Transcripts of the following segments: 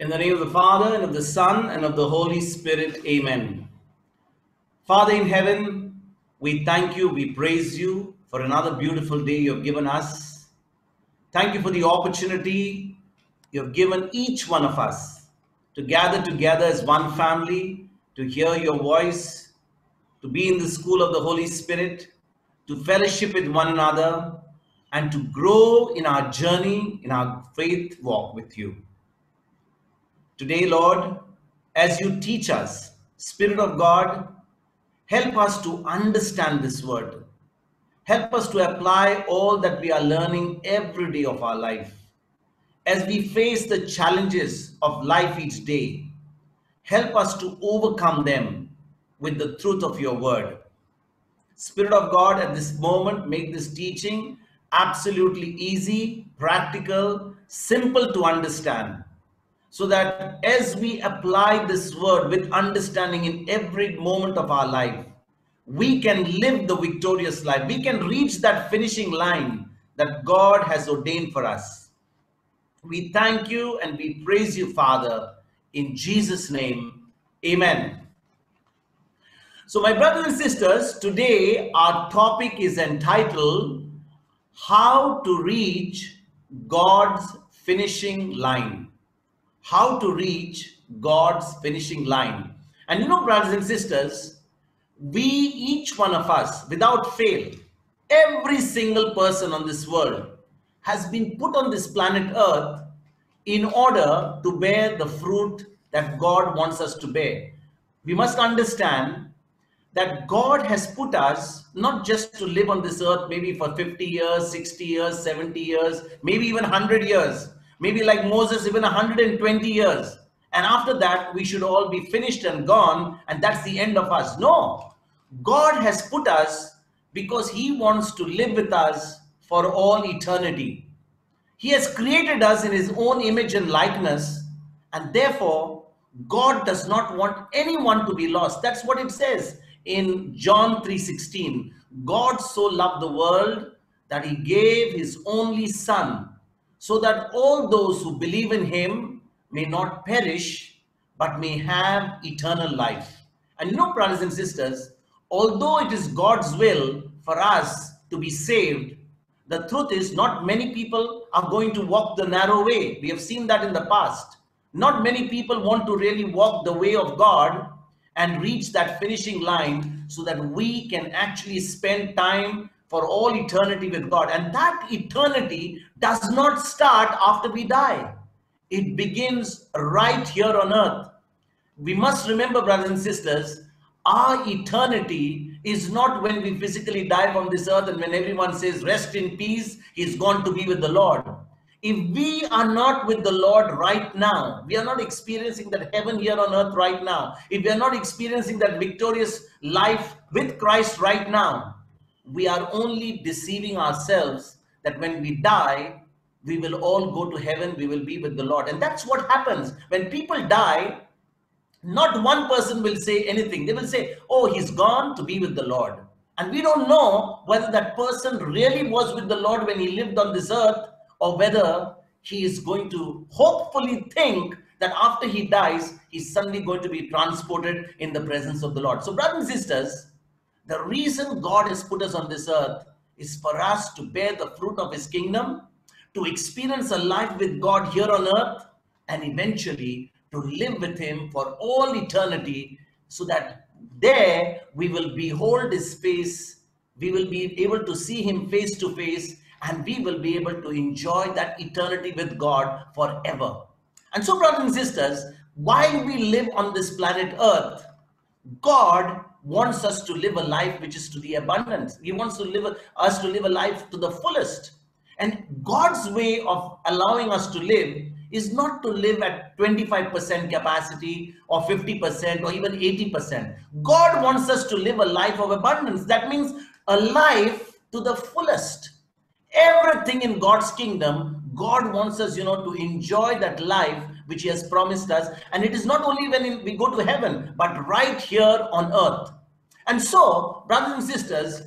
In the name of the Father, and of the Son, and of the Holy Spirit, amen. Father in heaven, we thank you, we praise you for another beautiful day you have given us. Thank you for the opportunity you have given each one of us to gather together as one family, to hear your voice, to be in the school of the Holy Spirit, to fellowship with one another, and to grow in our journey, in our faith walk with you. Today, Lord, as you teach us, Spirit of God, help us to understand this word. Help us to apply all that we are learning every day of our life. As we face the challenges of life each day, help us to overcome them with the truth of your word. Spirit of God, at this moment, make this teaching absolutely easy, practical, simple to understand. So that as we apply this word with understanding in every moment of our life, we can live the victorious life. We can reach that finishing line that God has ordained for us. We thank you and we praise you, Father, in Jesus' name. Amen. So, my brothers and sisters, today our topic is entitled How to Reach God's Finishing Line. How to reach God's finishing line. And you know, brothers and sisters, we, each one of us, without fail, every single person on this world has been put on this planet Earth in order to bear the fruit that God wants us to bear. We must understand that God has put us not just to live on this earth maybe for 50 years, 60 years, 70 years, maybe even 100 years, maybe like Moses, even 120 years. And after that, we should all be finished and gone, and that's the end of us. No, God has put us because He wants to live with us for all eternity. He has created us in His own image and likeness, and therefore, God does not want anyone to be lost. That's what it says in John 3:16, God so loved the world that he gave his only son so that all those who believe in him may not perish but may have eternal life. And you know brothers and sisters, although it is God's will for us to be saved, the truth is not many people are going to walk the narrow way. We have seen that in the past. Not many people want to really walk the way of God and reach that finishing line so that we can actually spend time for all eternity with God. And that eternity does not start after we die, it begins right here on earth. We must remember, brothers and sisters, our eternity is not when we physically die from this earth and when everyone says, Rest in peace, he's gone to be with the Lord if we are not with the Lord right now, we are not experiencing that heaven here on earth right now, if we are not experiencing that victorious life with Christ right now, we are only deceiving ourselves that when we die, we will all go to heaven, we will be with the Lord. And that's what happens. When people die, not one person will say anything. They will say, Oh, he's gone to be with the Lord. And we don't know whether that person really was with the Lord when he lived on this earth or whether he is going to hopefully think that after he dies, he's suddenly going to be transported in the presence of the Lord. So, brothers and sisters, the reason God has put us on this earth is for us to bear the fruit of his kingdom, to experience a life with God here on earth, and eventually to live with him for all eternity, so that there we will behold his face, we will be able to see him face to face, and we will be able to enjoy that eternity with God forever. And so, brothers and sisters, while we live on this planet Earth, God wants us to live a life which is to the abundance. He wants to live us to live a life to the fullest. And God's way of allowing us to live is not to live at 25% capacity or 50% or even 80%. God wants us to live a life of abundance. That means a life to the fullest everything in God's kingdom, God wants us, you know, to enjoy that life which He has promised us. And it is not only when we go to heaven, but right here on earth. And so, brothers and sisters,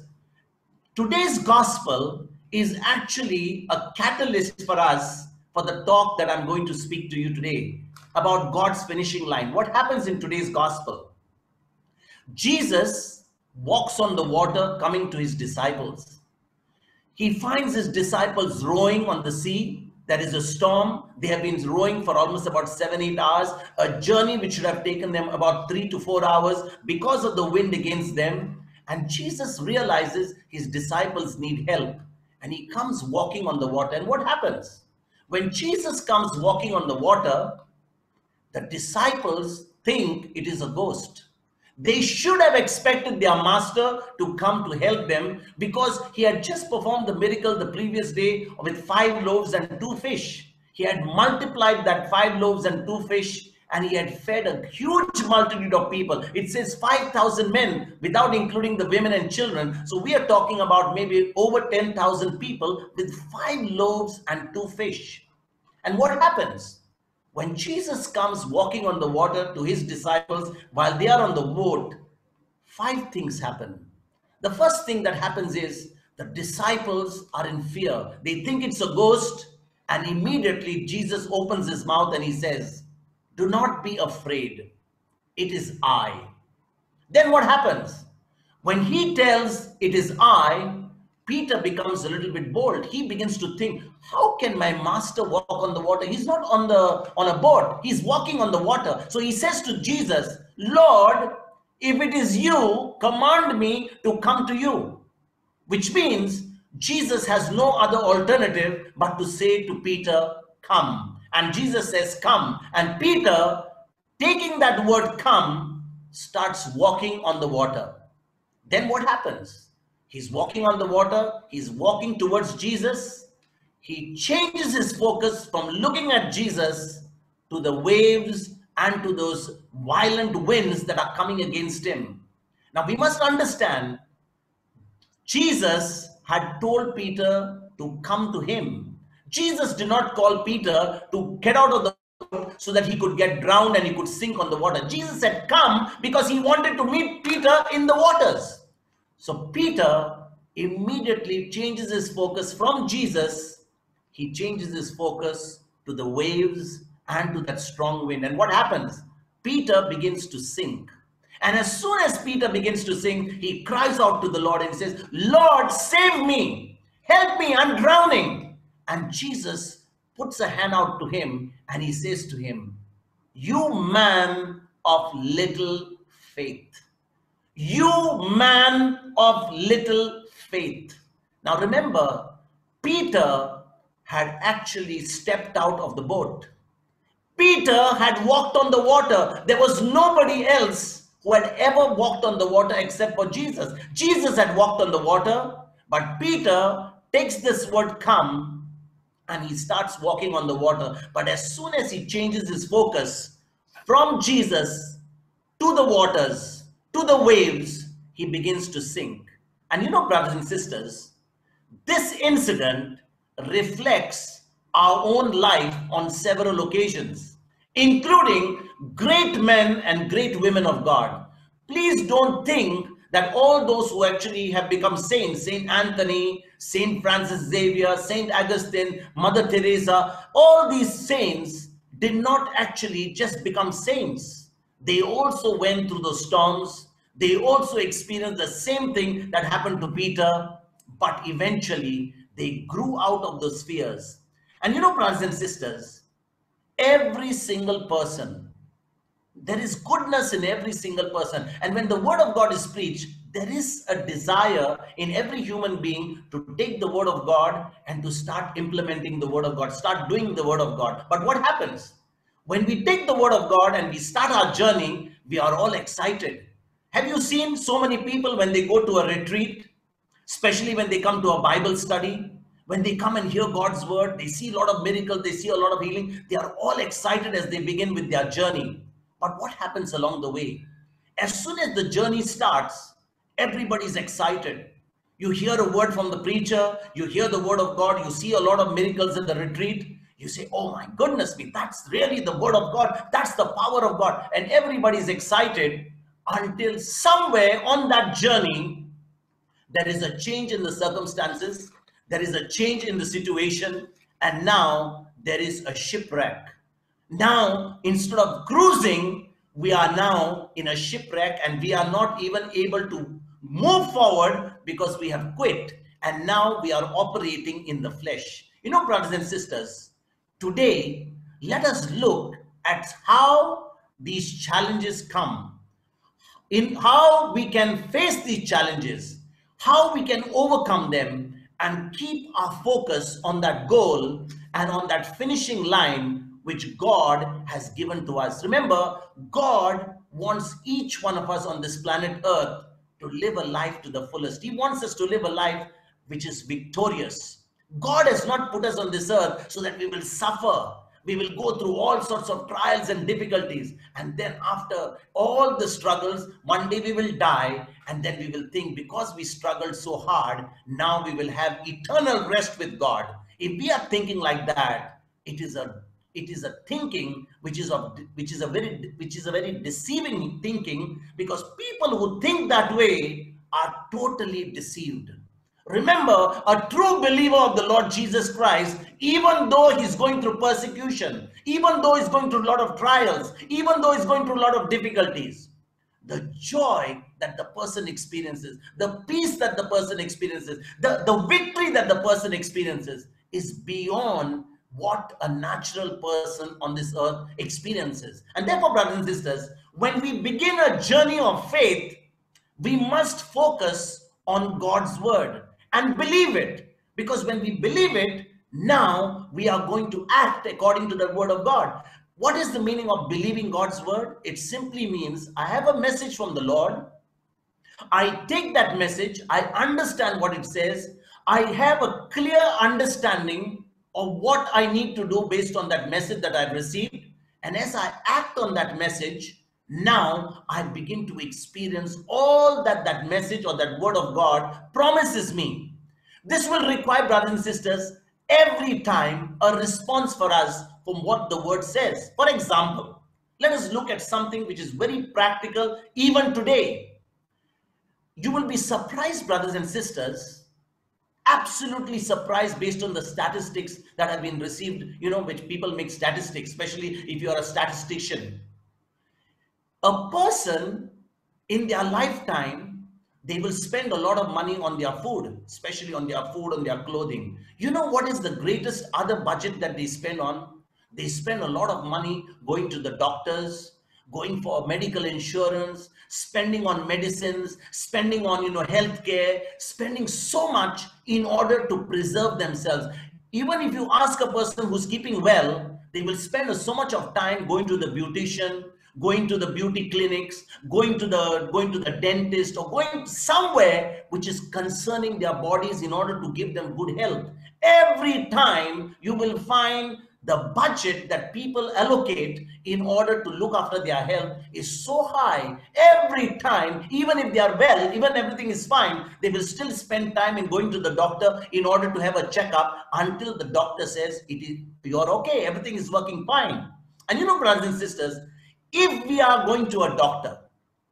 today's gospel is actually a catalyst for us for the talk that I'm going to speak to you today about God's finishing line. What happens in today's gospel? Jesus walks on the water coming to his disciples. He finds his disciples rowing on the sea. There is a storm. They have been rowing for almost about seven, eight hours, a journey which should have taken them about three to four hours because of the wind against them. And Jesus realizes his disciples need help. And he comes walking on the water. And what happens? When Jesus comes walking on the water, the disciples think it is a ghost. They should have expected their master to come to help them because he had just performed the miracle the previous day with five loaves and two fish. He had multiplied that five loaves and two fish and he had fed a huge multitude of people. It says 5,000 men without including the women and children. So we are talking about maybe over 10,000 people with five loaves and two fish. And what happens? When Jesus comes walking on the water to his disciples while they are on the boat, five things happen. The first thing that happens is the disciples are in fear. They think it's a ghost, and immediately Jesus opens his mouth and he says, do not be afraid. It is I. Then what happens? When he tells it is I, Peter becomes a little bit bold. He begins to think, how can my master walk on the water? He's not on the on a boat. He's walking on the water. So he says to Jesus, Lord, if it is you, command me to come to you. Which means Jesus has no other alternative but to say to Peter, come. And Jesus says, Come. And Peter, taking that word come, starts walking on the water. Then what happens? He's walking on the water, he's walking towards Jesus. He changes his focus from looking at Jesus to the waves and to those violent winds that are coming against him. Now we must understand Jesus had told Peter to come to him Jesus did not call Peter to get out of the boat so that he could get drowned and he could sink on the water. Jesus said, Come because he wanted to meet Peter in the waters. So Peter immediately changes his focus from Jesus, he changes his focus to the waves and to that strong wind. And what happens? Peter begins to sink. And as soon as Peter begins to sink, he cries out to the Lord and says, Lord, save me, help me, I'm drowning. And Jesus puts a hand out to him and he says to him, You man of little faith. You man of little faith. Now remember, Peter had actually stepped out of the boat. Peter had walked on the water. There was nobody else who had ever walked on the water except for Jesus. Jesus had walked on the water, but Peter takes this word come and he starts walking on the water. But as soon as he changes his focus from Jesus to the waters, to the waves, he begins to sink. And you know, brothers and sisters, this incident reflects our own life on several occasions, including great men and great women of God. Please don't think that all those who actually have become saints, Saint Anthony, Saint Francis Xavier, Saint Augustine, Mother Teresa, all these saints did not actually just become saints. They also went through the storms. They also experienced the same thing that happened to Peter, but eventually they grew out of those fears. And you know, brothers and sisters, every single person there is goodness in every single person. And when the word of God is preached, there is a desire in every human being to take the word of God and to start implementing the word of God, start doing the word of God. But what happens? When we take the word of God and we start our journey, we are all excited. Have you seen so many people when they go to a retreat, especially when they come to a Bible study? When they come and hear God's word, they see a lot of miracles, they see a lot of healing. They are all excited as they begin with their journey. But what happens along the way? As soon as the journey starts, everybody's excited. You hear a word from the preacher, you hear the word of God, you see a lot of miracles in the retreat. You say, Oh my goodness me, that's really the word of God. That's the power of God. And everybody's excited until somewhere on that journey, there is a change in the circumstances, there is a change in the situation, and now there is a shipwreck. Now, instead of cruising, we are now in a shipwreck and we are not even able to move forward because we have quit and now we are operating in the flesh. You know, brothers and sisters, today let us look at how these challenges come, in how we can face these challenges, how we can overcome them, and keep our focus on that goal and on that finishing line which God has given to us. Remember, God wants each one of us on this planet Earth to live a life to the fullest. He wants us to live a life which is victorious. God has not put us on this earth so that we will suffer. We will go through all sorts of trials and difficulties. And then, after all the struggles, one day we will die. And then we will think, because we struggled so hard, now we will have eternal rest with God. If we are thinking like that, it is a it is a thinking which is of which is a very which is a very deceiving thinking because people who think that way are totally deceived Remember, a true believer of the Lord Jesus Christ, even though he's going through persecution, even though he's going through a lot of trials, even though he's going through a lot of difficulties, the joy that the person experiences, the peace that the person experiences, the, the victory that the person experiences is beyond what a natural person on this earth experiences. And therefore, brothers and sisters, when we begin a journey of faith, we must focus on God's word and believe it. Because when we believe it, now we are going to act according to the word of God. What is the meaning of believing God's word? It simply means I have a message from the Lord. I take that message, I understand what it says, I have a clear understanding of what I need to do based on that message that I've received. And as I act on that message, now I begin to experience all that that message or that word of God promises me. This will require, brothers and sisters, every time a response for us from what the word says. For example, let us look at something which is very practical even today. You will be surprised, brothers and sisters, absolutely surprised based on the statistics that have been received, you know, which people make statistics, especially if you are a statistician a person in their lifetime they will spend a lot of money on their food especially on their food on their clothing. You know what is the greatest other budget that they spend on? They spend a lot of money going to the doctors going for medical insurance spending on medicines spending on you know healthcare spending so much in order to preserve themselves. Even if you ask a person who's keeping well they will spend so much of time going to the beautician going to the beauty clinics going to the going to the dentist or going somewhere which is concerning their bodies in order to give them good health. Every time you will find the budget that people allocate in order to look after their health is so high. Every time even if they are well even everything is fine they will still spend time in going to the doctor in order to have a checkup until the doctor says it is you're okay everything is working fine. And you know brothers and sisters if we are going to a doctor,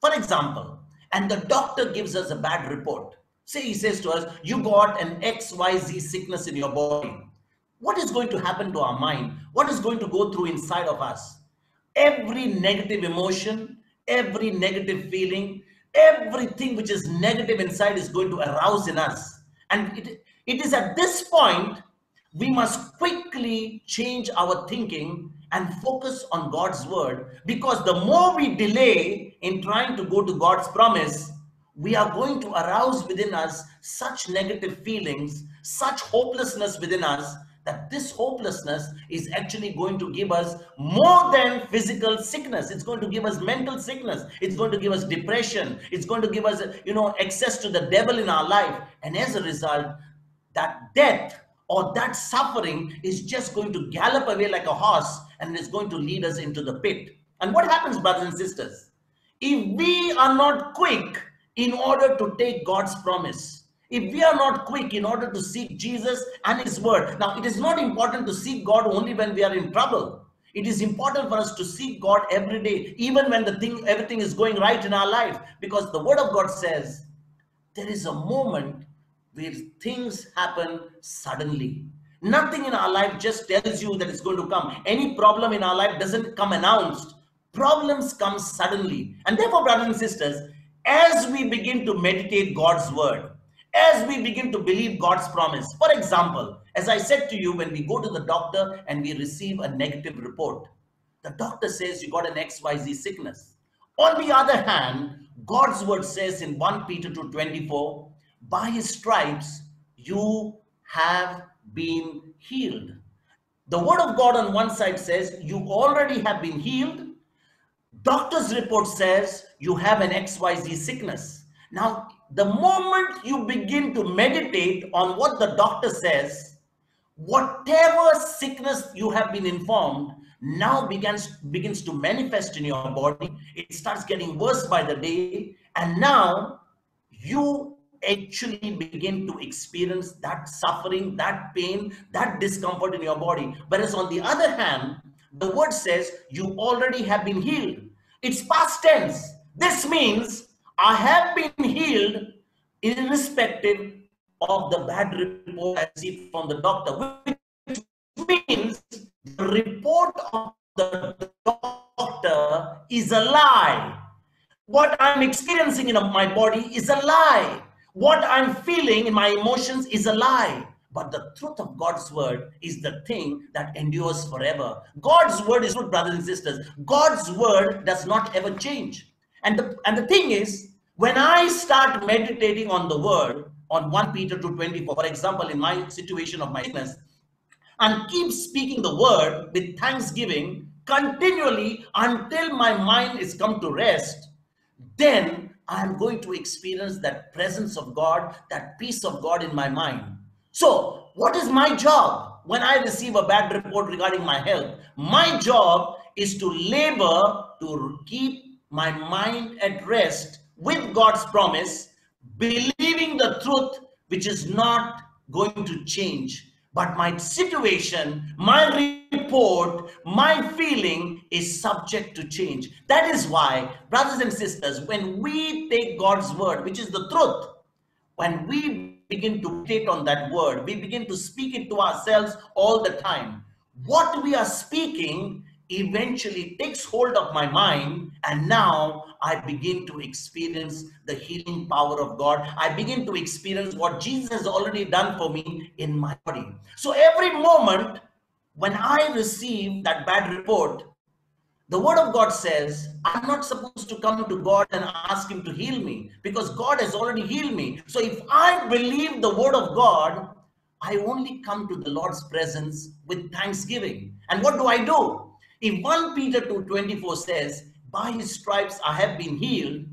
for example, and the doctor gives us a bad report, say he says to us, you got an XYZ sickness in your body, what is going to happen to our mind? What is going to go through inside of us? Every negative emotion, every negative feeling, everything which is negative inside is going to arouse in us. And it, it is at this point we must quickly change our thinking and focus on God's word because the more we delay in trying to go to God's promise, we are going to arouse within us such negative feelings, such hopelessness within us that this hopelessness is actually going to give us more than physical sickness. It's going to give us mental sickness. It's going to give us depression. It's going to give us you know access to the devil in our life. And as a result that death or that suffering is just going to gallop away like a horse and it's going to lead us into the pit. And what happens, brothers and sisters? If we are not quick in order to take God's promise, if we are not quick in order to seek Jesus and His Word, now it is not important to seek God only when we are in trouble. It is important for us to seek God every day, even when the thing, everything is going right in our life, because the Word of God says there is a moment where things happen suddenly. Nothing in our life just tells you that it's going to come. Any problem in our life doesn't come announced. Problems come suddenly. And therefore, brothers and sisters, as we begin to meditate God's word, as we begin to believe God's promise, for example, as I said to you, when we go to the doctor and we receive a negative report, the doctor says you got an XYZ sickness. On the other hand, God's word says in 1 Peter 2:24, by his stripes you have been healed. The word of God on one side says you already have been healed. Doctor's report says you have an XYZ sickness. Now, the moment you begin to meditate on what the doctor says, whatever sickness you have been informed now begins begins to manifest in your body it starts getting worse by the day and now you actually begin to experience that suffering that pain that discomfort in your body whereas on the other hand the word says you already have been healed it's past tense this means i have been healed irrespective of the bad report I see from the doctor, which means the report of the doctor is a lie. What I'm experiencing in my body is a lie. What I'm feeling in my emotions is a lie. But the truth of God's word is the thing that endures forever. God's word is truth, brothers and sisters. God's word does not ever change. And the, and the thing is, when I start meditating on the word, on 1 Peter 2.24, for example, in my situation of my sickness, and keep speaking the word with thanksgiving continually until my mind is come to rest, then I'm going to experience that presence of God, that peace of God in my mind. So, what is my job when I receive a bad report regarding my health? My job is to labor to keep my mind at rest with God's promise believing the truth which is not going to change. But my situation, my report, my feeling is subject to change. That is why, brothers and sisters, when we take God's word, which is the truth, when we begin to meditate on that word, we begin to speak it to ourselves all the time. What we are speaking eventually takes hold of my mind and now i begin to experience the healing power of god. I begin to experience what jesus has already done for me in my body. So every moment when i receive that bad report the word of god says i'm not supposed to come to god and ask him to heal me because god has already healed me. So if i believe the word of god i only come to the lord's presence with thanksgiving. And what do i do? If 1 Peter 2.24 says, by his stripes I have been healed,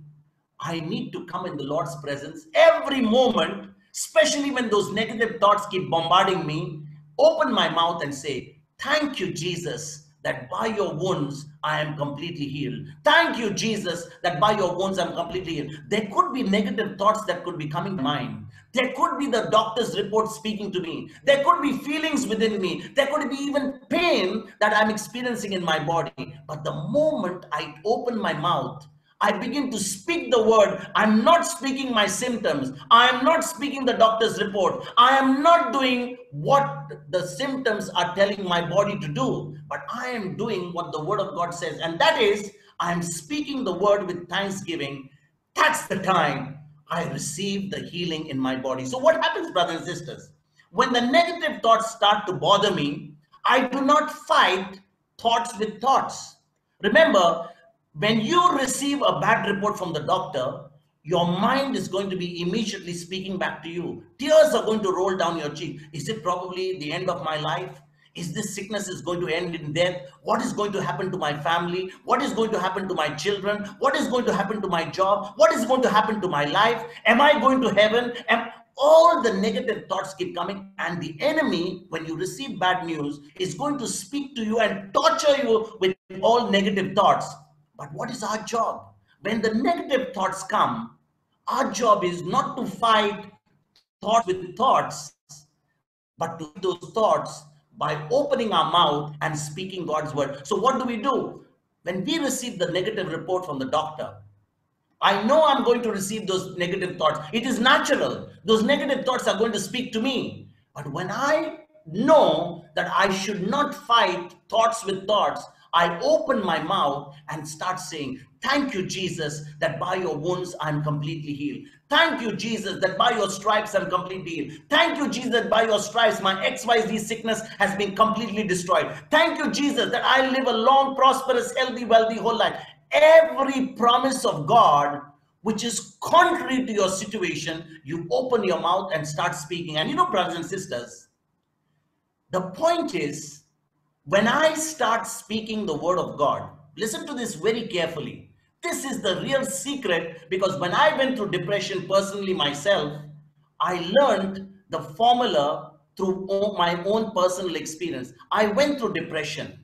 I need to come in the Lord's presence every moment, especially when those negative thoughts keep bombarding me, open my mouth and say, thank you, Jesus, that by your wounds I am completely healed. Thank you, Jesus, that by your wounds I'm completely healed. There could be negative thoughts that could be coming to mind. There could be the doctor's report speaking to me. There could be feelings within me. There could be even pain that I'm experiencing in my body. But the moment I open my mouth, I begin to speak the word. I'm not speaking my symptoms. I am not speaking the doctor's report. I am not doing what the symptoms are telling my body to do, but I am doing what the word of God says. And that is, I'm speaking the word with thanksgiving. That's the time I receive the healing in my body. So, what happens, brothers and sisters? When the negative thoughts start to bother me, I do not fight thoughts with thoughts. Remember, when you receive a bad report from the doctor, your mind is going to be immediately speaking back to you. Tears are going to roll down your cheek. Is it probably the end of my life? is this sickness is going to end in death? What is going to happen to my family? What is going to happen to my children? What is going to happen to my job? What is going to happen to my life? Am i going to heaven? Am all the negative thoughts keep coming and the enemy when you receive bad news is going to speak to you and torture you with all negative thoughts but what is our job when the negative thoughts come our job is not to fight thoughts with thoughts but to those thoughts by opening our mouth and speaking God's word. So, what do we do? When we receive the negative report from the doctor, I know I'm going to receive those negative thoughts. It is natural. Those negative thoughts are going to speak to me. But when I know that I should not fight thoughts with thoughts, I open my mouth and start saying, Thank you, Jesus, that by your wounds I'm completely healed. Thank you, Jesus, that by your stripes I'm completely healed. Thank you, Jesus, that by your stripes my XYZ sickness has been completely destroyed. Thank you, Jesus, that I live a long, prosperous, healthy, wealthy whole life. Every promise of God which is contrary to your situation, you open your mouth and start speaking. And you know, brothers and sisters, the point is when I start speaking the word of God, listen to this very carefully. This is the real secret because when I went through depression personally myself, I learned the formula through my own personal experience. I went through depression.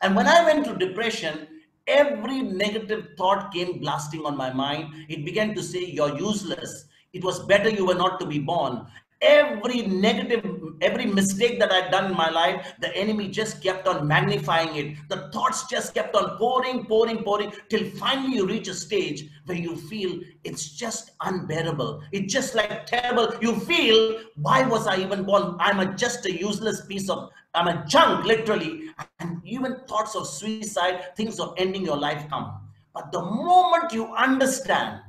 And when I went through depression, every negative thought came blasting on my mind. It began to say, You're useless. It was better you were not to be born every negative every mistake that i'd done in my life the enemy just kept on magnifying it. The thoughts just kept on pouring pouring pouring till finally you reach a stage where you feel it's just unbearable. It's just like terrible. You feel why was i even born? I'm a, just a useless piece of i'm a junk literally. And even thoughts of suicide things of ending your life come. But the moment you understand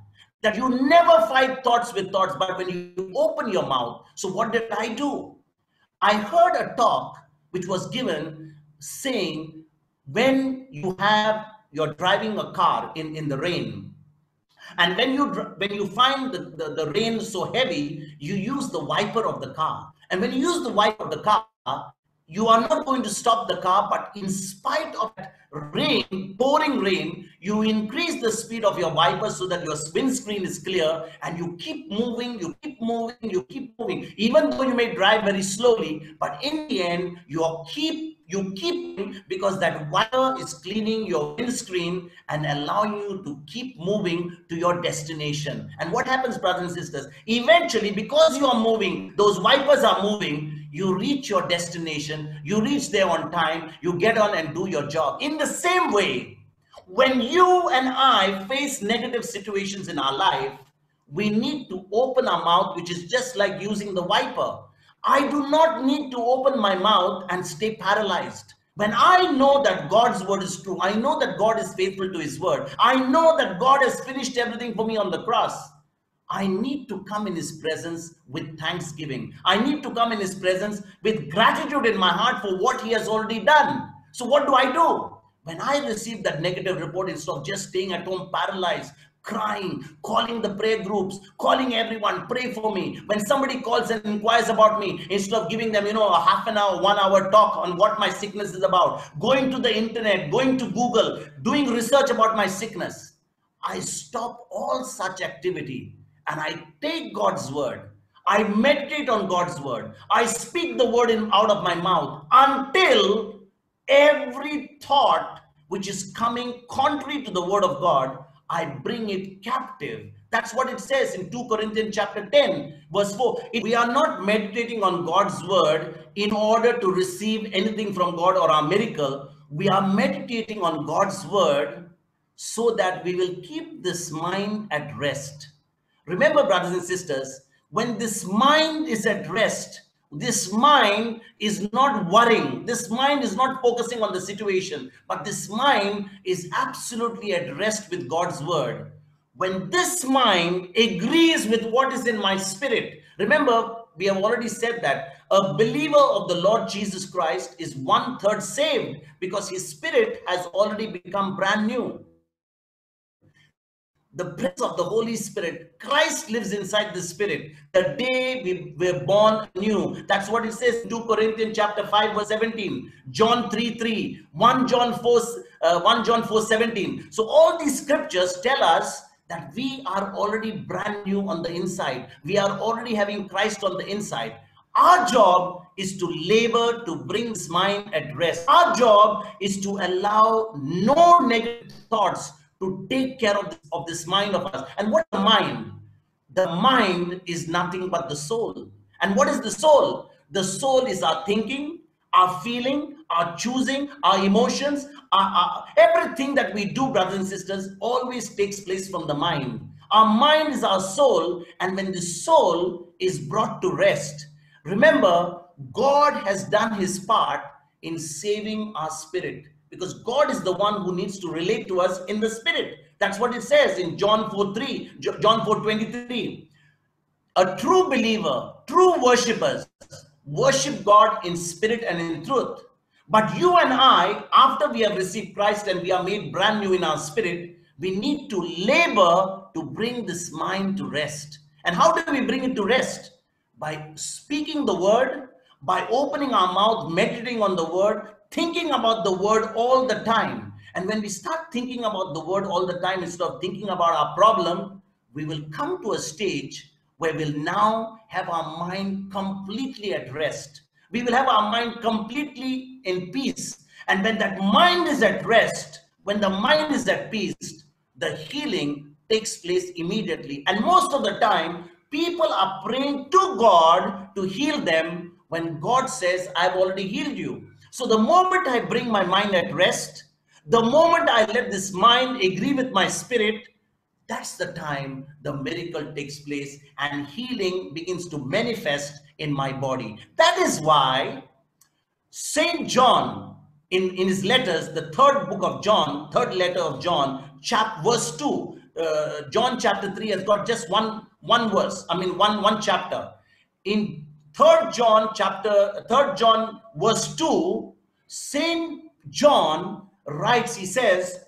that you never fight thoughts with thoughts, but when you open your mouth. So, what did I do? I heard a talk which was given saying, when you have you're driving a car in, in the rain, and when you when you find the, the, the rain so heavy, you use the wiper of the car. And when you use the wiper of the car, you are not going to stop the car, but in spite of rain, pouring rain, you increase the speed of your wipers so that your windscreen is clear and you keep moving, you keep moving, you keep moving, even though you may drive very slowly, but in the end, you keep you keep because that wire is cleaning your windscreen and allowing you to keep moving to your destination. And what happens, brothers and sisters? Eventually, because you are moving, those wipers are moving, you reach your destination, you reach there on time, you get on and do your job. In the same way, when you and I face negative situations in our life, we need to open our mouth, which is just like using the wiper. I do not need to open my mouth and stay paralyzed. When I know that God's word is true, I know that God is faithful to his word, I know that God has finished everything for me on the cross. I need to come in his presence with thanksgiving. I need to come in his presence with gratitude in my heart for what he has already done. So, what do I do? When I receive that negative report, instead of just staying at home paralyzed, crying, calling the prayer groups, calling everyone, pray for me. When somebody calls and inquires about me, instead of giving them, you know, a half an hour, one hour talk on what my sickness is about, going to the internet, going to Google, doing research about my sickness, I stop all such activity and I take God's word. I meditate on God's word. I speak the word in, out of my mouth until every thought which is coming contrary to the word of God, I bring it captive. That's what it says in 2 Corinthians chapter 10, verse 4. We are not meditating on God's word in order to receive anything from God or a miracle. We are meditating on God's word so that we will keep this mind at rest Remember, brothers and sisters, when this mind is at rest, this mind is not worrying. This mind is not focusing on the situation, but this mind is absolutely at rest with God's word. When this mind agrees with what is in my spirit, remember, we have already said that a believer of the Lord Jesus Christ is one third saved because his spirit has already become brand new the presence of the Holy Spirit. Christ lives inside the Spirit. The day we were born new. That's what it says in 2 Corinthians chapter 5, verse 17. John 3 3. 1 John 4, uh, 1 John 4 17. So all these scriptures tell us that we are already brand new on the inside. We are already having Christ on the inside. Our job is to labor to bring this mind at rest. Our job is to allow no negative thoughts to take care of this, of this mind of us. And what the mind? The mind is nothing but the soul. And what is the soul? The soul is our thinking, our feeling, our choosing, our emotions, our, our, everything that we do, brothers and sisters, always takes place from the mind. Our mind is our soul, and when the soul is brought to rest, remember God has done his part in saving our spirit because God is the one who needs to relate to us in the spirit. That's what it says in John 4 3, John 4 23. A true believer, true worshippers, worship God in spirit and in truth. But you and I, after we have received Christ and we are made brand new in our spirit, we need to labor to bring this mind to rest. And how do we bring it to rest? By speaking the word, by opening our mouth, meditating on the word, thinking about the word all the time. And when we start thinking about the word all the time instead of thinking about our problem, we will come to a stage where we'll now have our mind completely at rest. We will have our mind completely in peace. And when that mind is at rest, when the mind is at peace, the healing takes place immediately. And most of the time, people are praying to God to heal them when God says, I've already healed you. So the moment I bring my mind at rest, the moment I let this mind agree with my spirit, that's the time the miracle takes place and healing begins to manifest in my body. That is why Saint John, in, in his letters, the third book of John, third letter of John, chap verse 2, uh, John chapter 3 has got just one one verse, I mean one one chapter. In third John chapter, third John verse 2, Saint John writes, he says,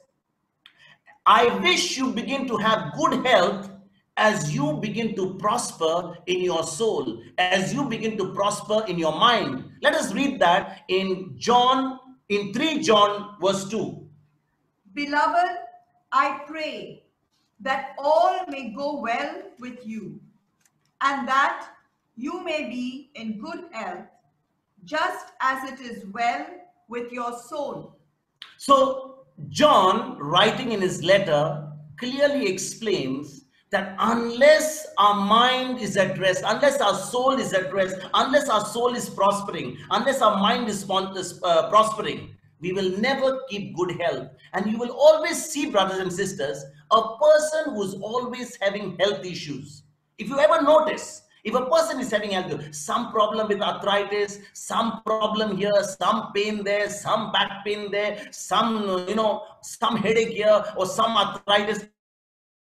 I wish you begin to have good health as you begin to prosper in your soul, as you begin to prosper in your mind. Let us read that in John, in 3 John verse 2. Beloved, I pray that all may go well with you, and that you may be in good health, just as it is well with your soul. So John, writing in his letter, clearly explains that unless our mind is rest, unless our soul is rest, unless our soul is prospering, unless our mind is uh, prospering, we will never keep good health. And you will always see, brothers and sisters, a person who's always having health issues. If you ever notice, if a person is having some problem with arthritis, some problem here, some pain there, some back pain there, some, you know, some headache here or some arthritis,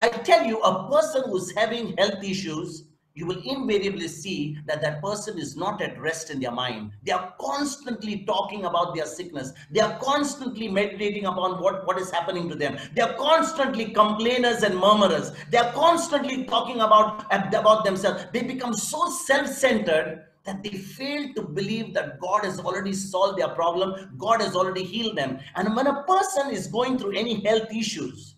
I tell you, a person who's having health issues, you will invariably see that that person is not at rest in their mind. They are constantly talking about their sickness. They are constantly meditating upon what, what is happening to them. They are constantly complainers and murmurers. They are constantly talking about, about themselves. They become so self-centered that they fail to believe that God has already solved their problem. God has already healed them. And when a person is going through any health issues,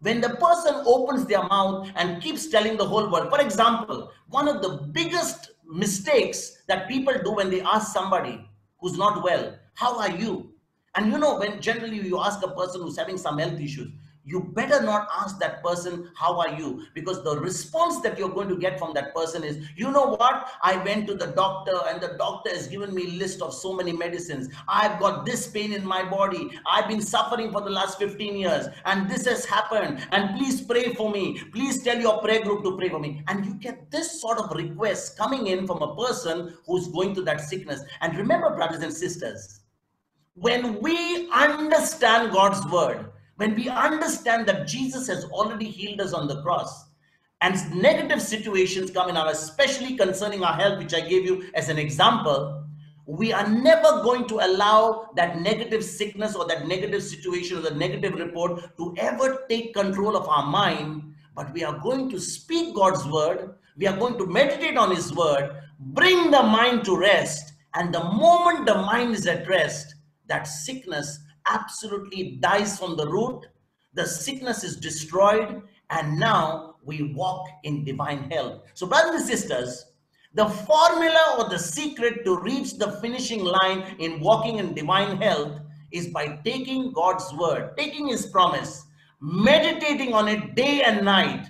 when the person opens their mouth and keeps telling the whole world for example one of the biggest mistakes that people do when they ask somebody who's not well how are you? And you know when generally you ask a person who's having some health issues you better not ask that person how are you? Because the response that you're going to get from that person is you know what? I went to the doctor and the doctor has given me a list of so many medicines. I've got this pain in my body. I've been suffering for the last 15 years and this has happened. And please pray for me. Please tell your prayer group to pray for me. And you get this sort of request coming in from a person who's going through that sickness. And remember brothers and sisters when we understand god's word when we understand that Jesus has already healed us on the cross, and negative situations come in our, especially concerning our health, which I gave you as an example, we are never going to allow that negative sickness or that negative situation or the negative report to ever take control of our mind, but we are going to speak God's word, we are going to meditate on His word, bring the mind to rest, and the moment the mind is at rest, that sickness absolutely dies from the root, the sickness is destroyed, and now we walk in divine health. So, brothers and sisters, the formula or the secret to reach the finishing line in walking in divine health is by taking God's word, taking His promise, meditating on it day and night,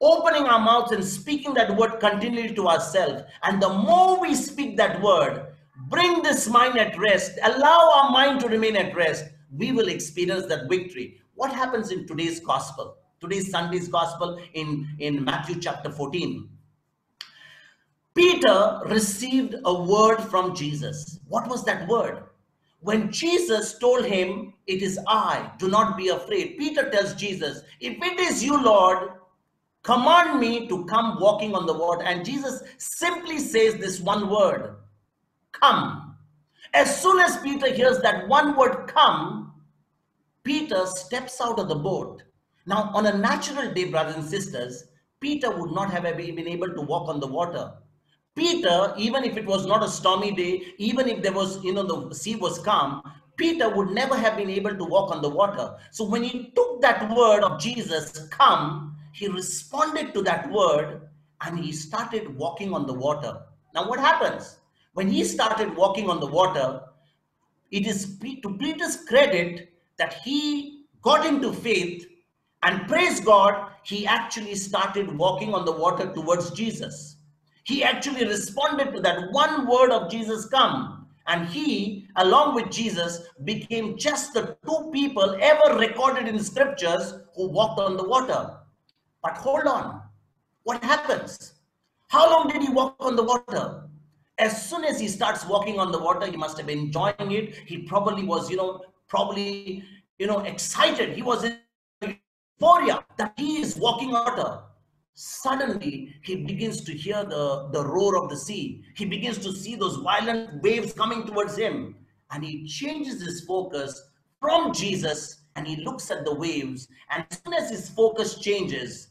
opening our mouths and speaking that word continually to ourselves. And the more we speak that word, bring this mind at rest, allow our mind to remain at rest, we will experience that victory. What happens in today's gospel? Today's Sunday's gospel in, in Matthew chapter 14. Peter received a word from Jesus. What was that word? When Jesus told him, It is I, do not be afraid, Peter tells Jesus, If it is you, Lord, command me to come walking on the water. And Jesus simply says this one word, Come. As soon as Peter hears that one word, come, Peter steps out of the boat. Now, on a natural day, brothers and sisters, Peter would not have been able to walk on the water. Peter, even if it was not a stormy day, even if there was, you know, the sea was calm, Peter would never have been able to walk on the water. So when he took that word of Jesus, come, he responded to that word and he started walking on the water. Now, what happens? When he started walking on the water, it is to Peter's credit that he got into faith and praise God, he actually started walking on the water towards Jesus. He actually responded to that one word of Jesus, come. And he, along with Jesus, became just the two people ever recorded in scriptures who walked on the water. But hold on, what happens? How long did he walk on the water? As soon as he starts walking on the water, he must have been enjoying it. He probably was, you know, probably, you know, excited. He was in euphoria that he is walking water. Suddenly, he begins to hear the, the roar of the sea. He begins to see those violent waves coming towards him. And he changes his focus from Jesus and he looks at the waves. And as soon as his focus changes,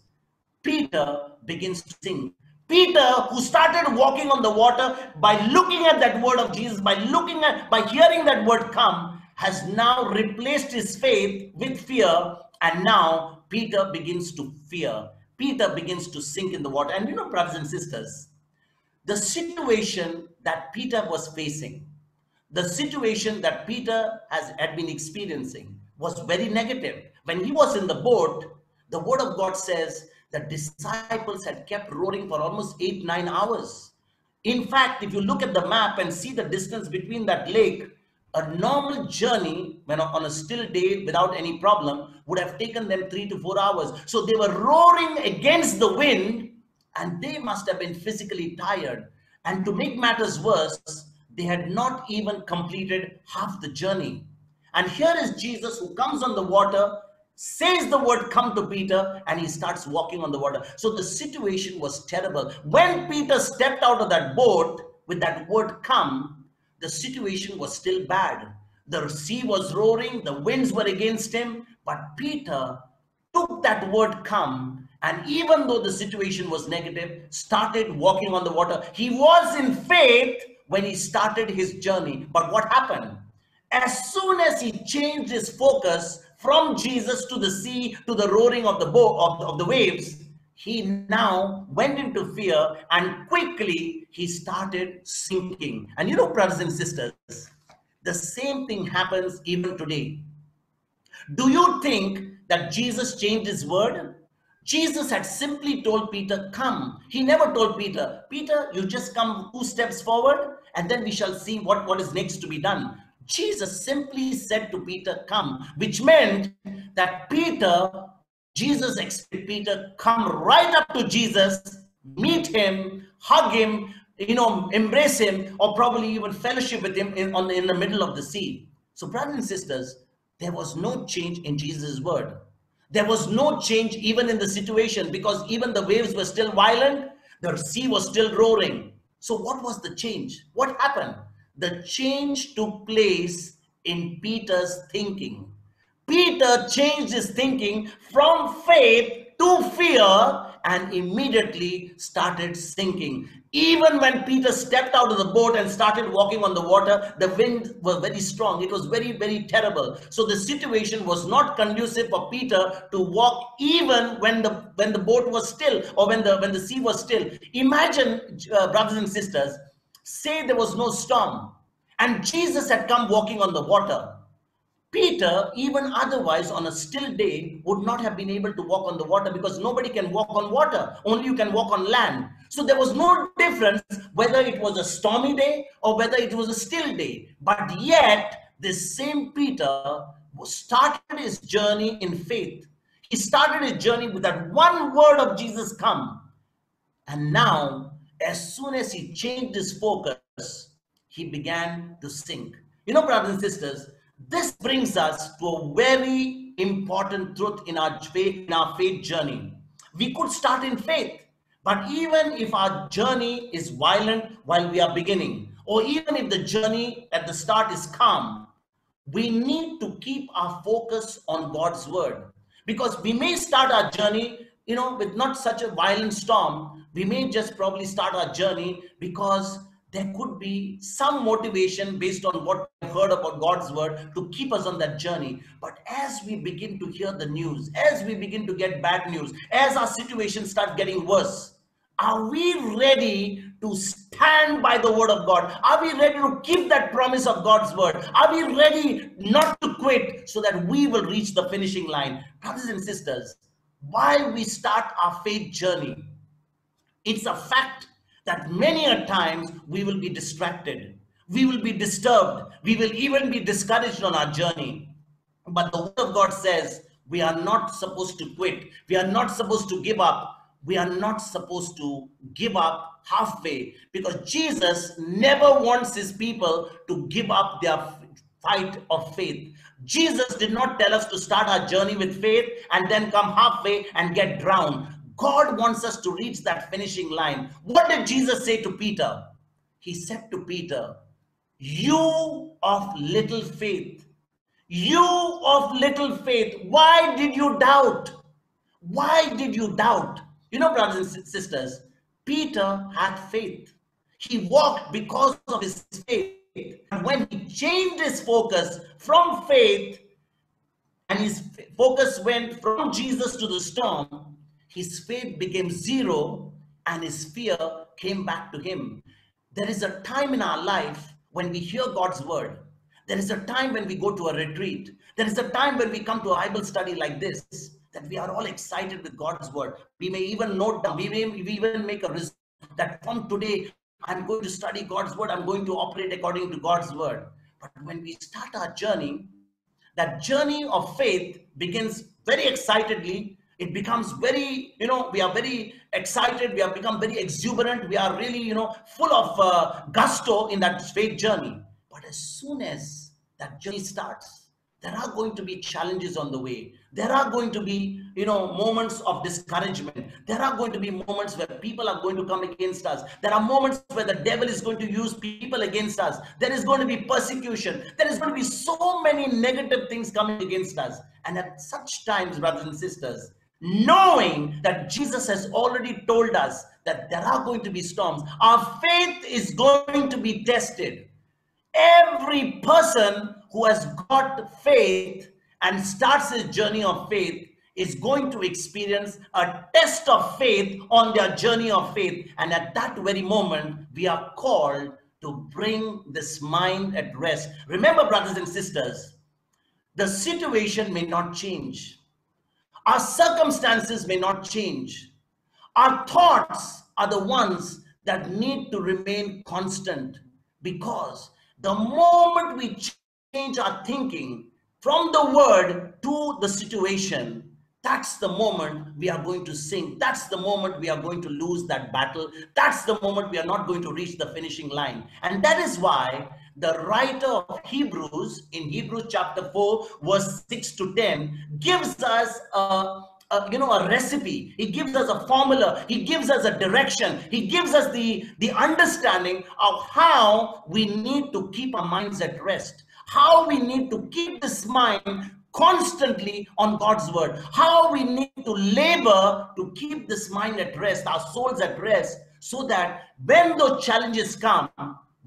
Peter begins to sink. Peter, who started walking on the water by looking at that word of Jesus, by looking at, by hearing that word come, has now replaced his faith with fear. And now Peter begins to fear. Peter begins to sink in the water. And you know, brothers and sisters, the situation that Peter was facing, the situation that Peter has had been experiencing was very negative. When he was in the boat, the word of God says the disciples had kept rowing for almost eight, nine hours. In fact, if you look at the map and see the distance between that lake, a normal journey when on a still day without any problem would have taken them three to four hours. So they were roaring against the wind and they must have been physically tired. And to make matters worse, they had not even completed half the journey. And here is Jesus who comes on the water says the word come to Peter and he starts walking on the water. So the situation was terrible. When Peter stepped out of that boat with that word come, the situation was still bad. The sea was roaring, the winds were against him, but Peter took that word come and even though the situation was negative, started walking on the water. He was in faith when he started his journey. But what happened? As soon as he changed his focus from Jesus to the sea, to the roaring of the boat of, of the waves, he now went into fear and quickly he started sinking. And you know, brothers and sisters, the same thing happens even today. Do you think that Jesus changed his word? Jesus had simply told Peter, Come. He never told Peter, Peter, you just come two steps forward and then we shall see what, what is next to be done. Jesus simply said to Peter, Come, which meant that Peter, Jesus expected Peter come right up to Jesus, meet him, hug him, you know, embrace him, or probably even fellowship with him in, on, in the middle of the sea. So, brothers and sisters, there was no change in Jesus' word. There was no change even in the situation because even the waves were still violent, the sea was still roaring. So, what was the change? What happened? The change took place in Peter's thinking. Peter changed his thinking from faith to fear and immediately started sinking. Even when Peter stepped out of the boat and started walking on the water, the wind was very strong. It was very, very terrible. So the situation was not conducive for Peter to walk even when the when the boat was still or when the when the sea was still. Imagine, uh, brothers and sisters, say there was no storm and Jesus had come walking on the water. Peter, even otherwise on a still day, would not have been able to walk on the water because nobody can walk on water. Only you can walk on land. So there was no difference whether it was a stormy day or whether it was a still day. But yet, this same Peter started his journey in faith. He started his journey with that one word of Jesus come. And now as soon as he changed his focus, he began to sink. You know, brothers and sisters, this brings us to a very important truth in our faith, in our faith journey. We could start in faith, but even if our journey is violent while we are beginning, or even if the journey at the start is calm, we need to keep our focus on God's word. Because we may start our journey, you know, with not such a violent storm. We may just probably start our journey because there could be some motivation based on what we heard about God's word to keep us on that journey. But as we begin to hear the news, as we begin to get bad news, as our situation starts getting worse, are we ready to stand by the word of God? Are we ready to keep that promise of God's word? Are we ready not to quit so that we will reach the finishing line? Brothers and sisters, while we start our faith journey, it's a fact that many a times we will be distracted. We will be disturbed. We will even be discouraged on our journey. But the word of God says we are not supposed to quit. We are not supposed to give up. We are not supposed to give up halfway because Jesus never wants his people to give up their fight of faith. Jesus did not tell us to start our journey with faith and then come halfway and get drowned. God wants us to reach that finishing line. What did Jesus say to Peter? He said to Peter, You of little faith, you of little faith, why did you doubt? Why did you doubt? You know, brothers and sisters, Peter had faith. He walked because of his faith. And when he changed his focus from faith and his focus went from Jesus to the storm, his faith became zero and his fear came back to him. There is a time in our life when we hear God's word. There is a time when we go to a retreat. There is a time when we come to a Bible study like this that we are all excited with God's word. We may even note down, we may we even make a result that from today I'm going to study God's word, I'm going to operate according to God's word. But when we start our journey, that journey of faith begins very excitedly. It becomes very, you know, we are very excited. We have become very exuberant. We are really, you know, full of uh, gusto in that faith journey. But as soon as that journey starts, there are going to be challenges on the way there are going to be you know moments of discouragement there are going to be moments where people are going to come against us there are moments where the devil is going to use people against us there is going to be persecution there is going to be so many negative things coming against us and at such times brothers and sisters knowing that jesus has already told us that there are going to be storms our faith is going to be tested every person who has got faith and starts his journey of faith is going to experience a test of faith on their journey of faith. And at that very moment, we are called to bring this mind at rest. Remember, brothers and sisters, the situation may not change, our circumstances may not change, our thoughts are the ones that need to remain constant because the moment we change our thinking from the word to the situation, that's the moment we are going to sink. That's the moment we are going to lose that battle. That's the moment we are not going to reach the finishing line. And that is why the writer of Hebrews in Hebrews chapter 4, verse 6 to 10, gives us a uh, you know a recipe. He gives us a formula. He gives us a direction. He gives us the the understanding of how we need to keep our minds at rest. How we need to keep this mind constantly on God's word, how we need to labor to keep this mind at rest, our souls at rest, so that when those challenges come,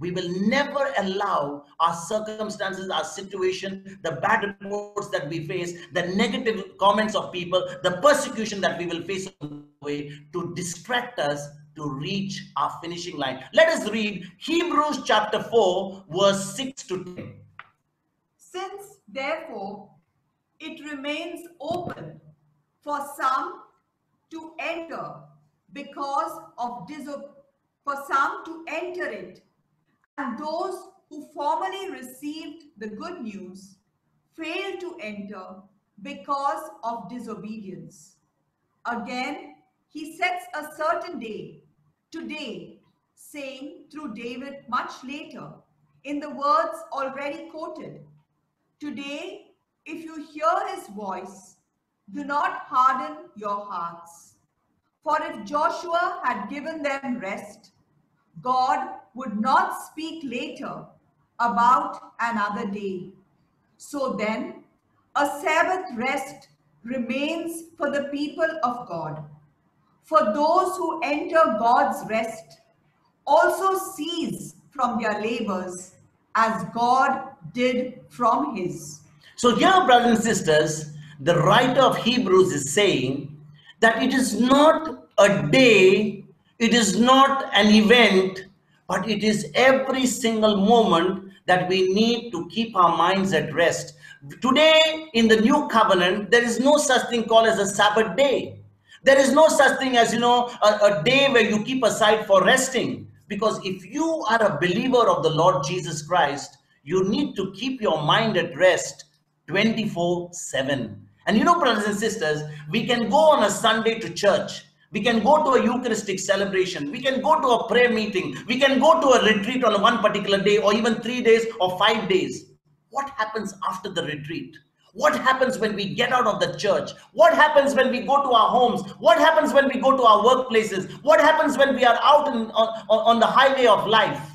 we will never allow our circumstances, our situation, the bad reports that we face, the negative comments of people, the persecution that we will face on the way to distract us to reach our finishing line. Let us read Hebrews chapter 4, verse 6 to 10. Since, therefore, it remains open for some to enter because of disobedience, for some to enter it, and those who formerly received the good news failed to enter because of disobedience. Again, he sets a certain day, today, saying through David much later in the words already quoted Today, if you hear his voice, do not harden your hearts. For if Joshua had given them rest, God would not speak later about another day. So then, a Sabbath rest remains for the people of God. For those who enter God's rest also cease from their labors as God did from his. So, here, brothers and sisters, the writer of Hebrews is saying that it is not a day, it is not an event, but it is every single moment that we need to keep our minds at rest. Today, in the new covenant, there is no such thing called as a Sabbath day. There is no such thing as, you know, a, a day where you keep aside for resting. Because if you are a believer of the Lord Jesus Christ, you need to keep your mind at rest 24 7. And you know, brothers and sisters, we can go on a Sunday to church. We can go to a Eucharistic celebration. We can go to a prayer meeting. We can go to a retreat on one particular day or even three days or five days. What happens after the retreat? What happens when we get out of the church? What happens when we go to our homes? What happens when we go to our workplaces? What happens when we are out in, on, on the highway of life?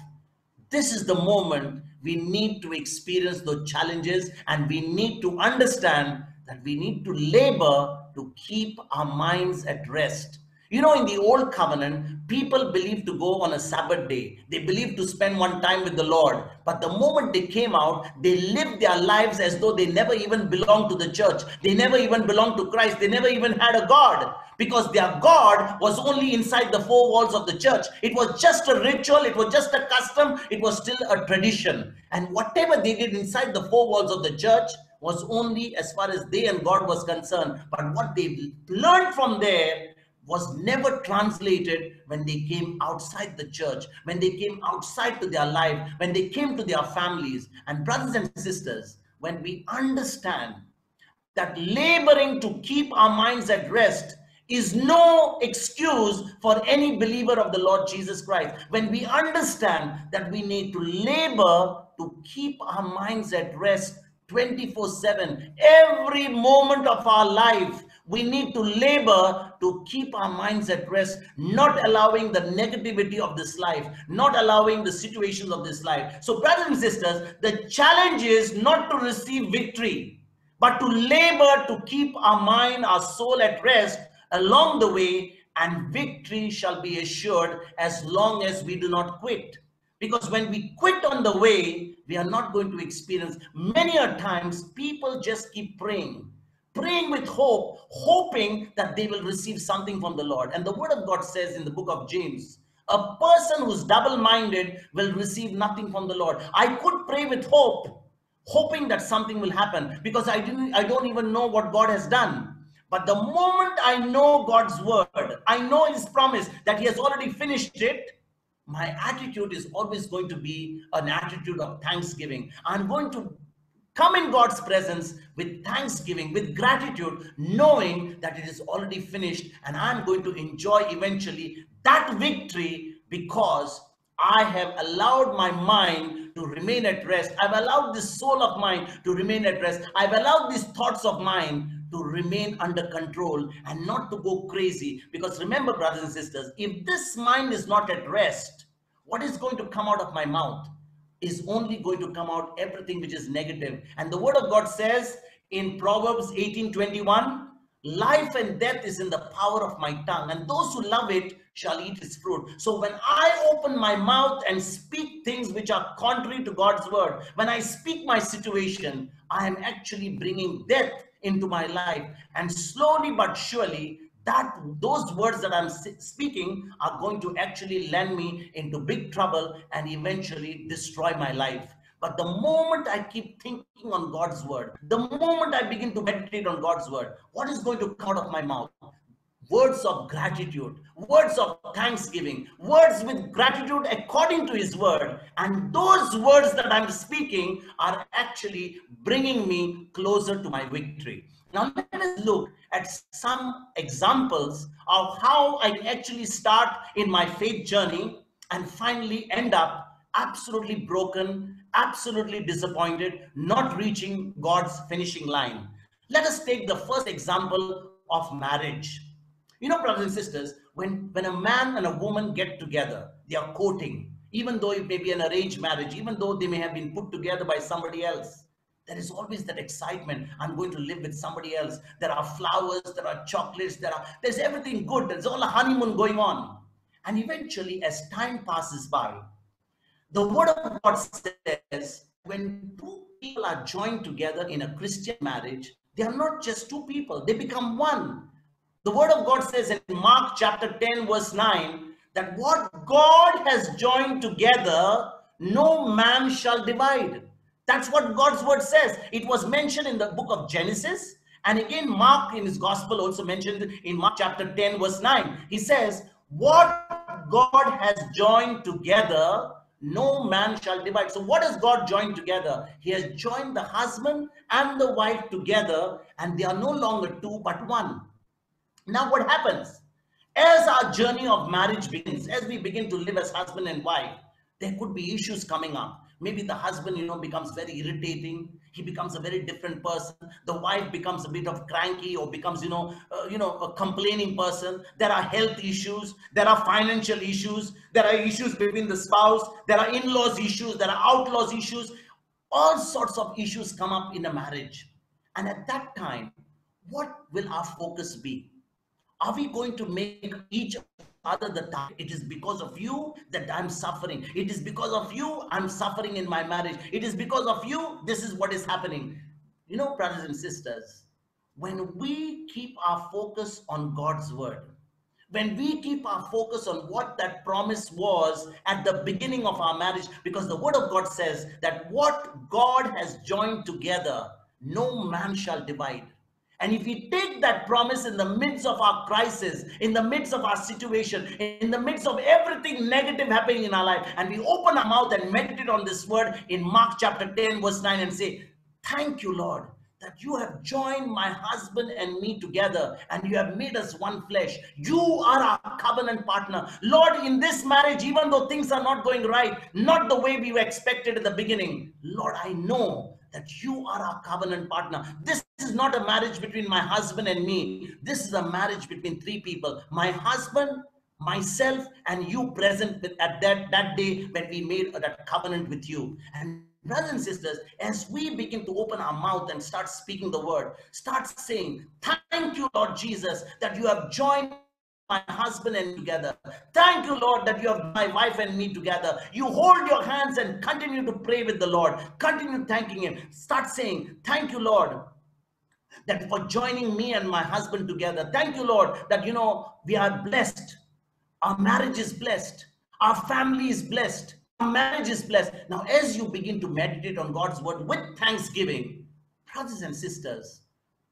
This is the moment we need to experience those challenges and we need to understand that we need to labor to keep our minds at rest you know, in the old covenant, people believed to go on a Sabbath day. They believed to spend one time with the Lord. But the moment they came out, they lived their lives as though they never even belonged to the church. They never even belonged to Christ. They never even had a God because their God was only inside the four walls of the church. It was just a ritual, it was just a custom, it was still a tradition. And whatever they did inside the four walls of the church was only as far as they and God was concerned. But what they learned from there was never translated when they came outside the church, when they came outside to their life, when they came to their families. And brothers and sisters, when we understand that laboring to keep our minds at rest is no excuse for any believer of the Lord Jesus Christ. When we understand that we need to labor to keep our minds at rest 24 7, every moment of our life, we need to labor to keep our minds at rest, not allowing the negativity of this life, not allowing the situations of this life. So, brothers and sisters, the challenge is not to receive victory, but to labor to keep our mind, our soul at rest along the way, and victory shall be assured as long as we do not quit. Because when we quit on the way, we are not going to experience many a times people just keep praying praying with hope, hoping that they will receive something from the Lord. And the word of God says in the book of James, a person who's double-minded will receive nothing from the Lord. I could pray with hope, hoping that something will happen because I didn't I don't even know what God has done. But the moment I know God's word, I know his promise that he has already finished it, my attitude is always going to be an attitude of thanksgiving. I'm going to Come in God's presence with thanksgiving, with gratitude, knowing that it is already finished and I'm going to enjoy eventually that victory because I have allowed my mind to remain at rest. I've allowed this soul of mine to remain at rest. I've allowed these thoughts of mine to remain under control and not to go crazy. Because remember, brothers and sisters, if this mind is not at rest, what is going to come out of my mouth? Is only going to come out everything which is negative. And the word of God says in Proverbs 18:21, life and death is in the power of my tongue, and those who love it shall eat its fruit. So when I open my mouth and speak things which are contrary to God's word, when I speak my situation, I am actually bringing death into my life. And slowly but surely, that those words that I'm speaking are going to actually land me into big trouble and eventually destroy my life. But the moment I keep thinking on God's word, the moment I begin to meditate on God's word, what is going to come out of my mouth? Words of gratitude, words of thanksgiving, words with gratitude according to His word. And those words that I'm speaking are actually bringing me closer to my victory. Now, let us look at some examples of how I actually start in my faith journey and finally end up absolutely broken, absolutely disappointed, not reaching God's finishing line. Let us take the first example of marriage. You know, brothers and sisters, when, when a man and a woman get together, they are courting, even though it may be an arranged marriage, even though they may have been put together by somebody else. There is always that excitement. I'm going to live with somebody else. There are flowers, there are chocolates, there are there's everything good. There's all a honeymoon going on. And eventually, as time passes by, the word of God says when two people are joined together in a Christian marriage, they are not just two people, they become one. The word of God says in Mark chapter 10, verse 9, that what God has joined together, no man shall divide. That's what God's word says. It was mentioned in the book of Genesis. And again, Mark in his gospel also mentioned in Mark chapter 10, verse 9. He says, What God has joined together, no man shall divide. So, what has God joined together? He has joined the husband and the wife together, and they are no longer two but one. Now, what happens? As our journey of marriage begins, as we begin to live as husband and wife, there could be issues coming up maybe the husband you know becomes very irritating. He becomes a very different person. The wife becomes a bit of cranky or becomes you know uh, you know a complaining person. There are health issues. There are financial issues. There are issues between the spouse. There are in-laws issues. There are outlaws issues. All sorts of issues come up in a marriage. And at that time what will our focus be? Are we going to make each other the time it is because of you that i'm suffering. It is because of you i'm suffering in my marriage. It is because of you this is what is happening. You know brothers and sisters when we keep our focus on god's word when we keep our focus on what that promise was at the beginning of our marriage because the word of god says that what god has joined together no man shall divide and if we take that promise in the midst of our crisis, in the midst of our situation, in the midst of everything negative happening in our life, and we open our mouth and meditate on this word in Mark chapter 10, verse 9, and say, Thank you, Lord, that you have joined my husband and me together and you have made us one flesh. You are our covenant partner. Lord, in this marriage, even though things are not going right, not the way we were expected at the beginning, Lord, I know that you are our covenant partner. This is not a marriage between my husband and me. This is a marriage between three people my husband, myself, and you present at that, that day when we made that covenant with you. And brothers and sisters, as we begin to open our mouth and start speaking the word, start saying, Thank you, Lord Jesus, that you have joined my husband and together. Thank you, Lord, that you have my wife and me together. You hold your hands and continue to pray with the Lord. Continue thanking Him. Start saying, Thank you, Lord, that for joining me and my husband together. Thank you, Lord, that you know we are blessed. Our marriage is blessed. Our family is blessed. Our marriage is blessed. Now, as you begin to meditate on God's word with thanksgiving, brothers and sisters,